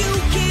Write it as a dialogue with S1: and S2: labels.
S1: you can't.